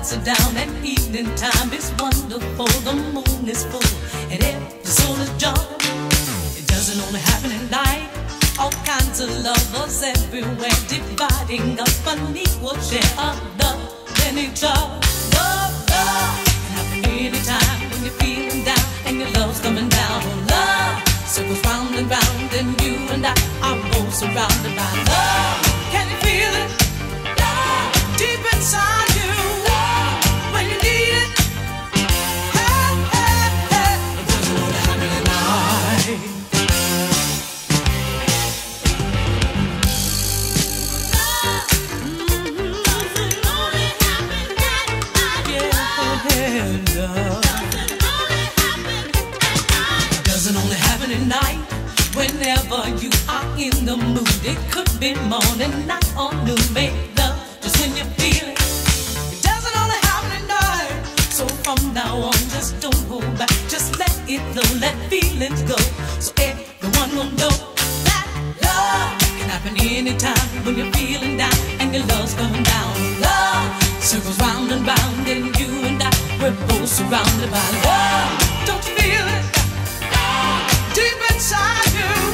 lights are down and evening time is wonderful. The moon is full and every soul is joy. It doesn't only happen at night. All kinds of lovers everywhere dividing up an equal share of love and each other. Love, love can happen anytime when you're feeling down and your love's coming down. Love circles round and round and you and I are both surrounded by love. Doesn't only happen at night. Whenever you are in the mood, it could be morning, night, or love just when you it. Doesn't only happen at night. So from now on, just don't hold back. Just let it let feelings go. So everyone will know that love can happen anytime when you're feeling down and your love's going down. Love circles round and round, and you and I, we're both surrounded by love. Don't you feel it? Deep inside you.